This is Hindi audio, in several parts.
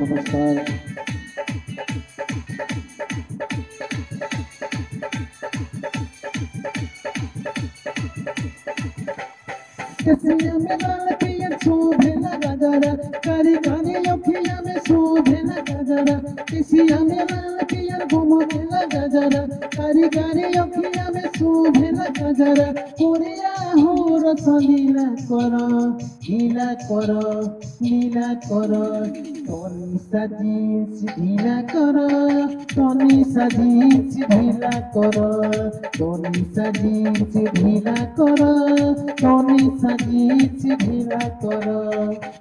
नमस्कार। कसिया में लाल पियर ना गजरा कारी कारी अखिया में शोभेला गजरा कसिया में लाल पियर घुमकेला गजरा कारी कारी अखिया में शोभेला गजरा कोरिया हो रसलीला कर लीला कर लीला कर तनी सजीस ढीला कर तनी सजीस ढीला कर तनी सजीस ढीला कर तनी सजीस ढीला कर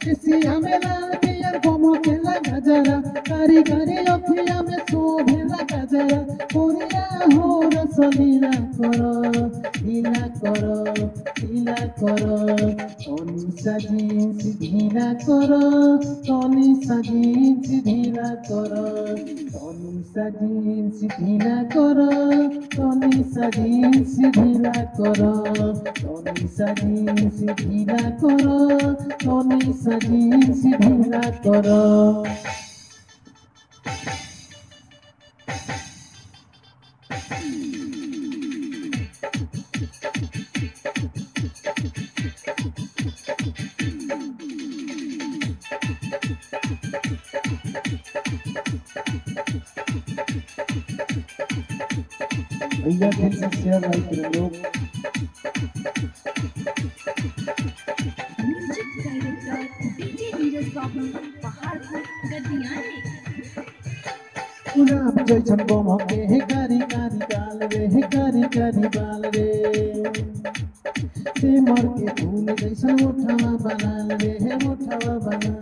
किसिया में लाल पियर घुमकेला गजरा कारी कारी अखिया में शोभेला गजरा कोरिया हो रसलीला कर लीला कर लीला कर तनी सजीस ढीला कर तनी सजीस ढीला कर तनी सजीस ढीला कर तनी सजीस ढीला कर तनी सजीस ढीला कर भैया फिर से शेयर लाइक करें लोग music director DJ Neeraj Babu Paharpur गद्दियानी गुलाब जैसन गम के हे कारी कारी गाल रे, हे कारी कारी बाल रे। सिमर के फूल जैसन मोठवा बनाल रे, हे मोठवा बनाल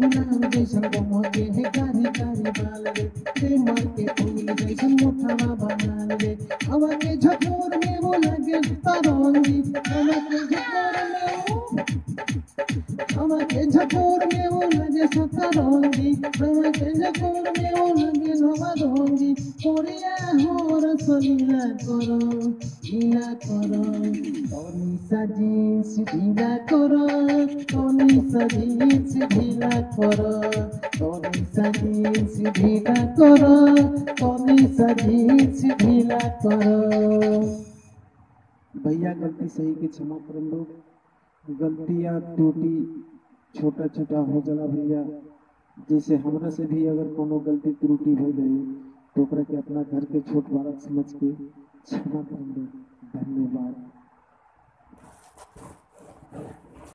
गुलाब जैसन गम के कारी कारी बाल रे सिमर के फूल जैसन मोठवा बनाल रे हवा के झकोर में वो लगे तरंगी हवा के झकोर दोंगी मैं तेज कोर में ओ लगे नवा दोंगी कोरिया हो रसलीला करो लीला करो तोनी सजीस ढीला करो तोनी सजीस ढीला करो तोनी सजीस ढीला करो तोनी सजीस ढीला करो। भैया, गलती सही के क्षमा करम लोग गलतियाँ टूटी छोटा छोटा हो जला भैया। जैसे हमारे से भी अगर कोनो गलती त्रुटि हो गई तो के अपना घर के छोट बालक समझ के क्षमा कर धन्यवाद।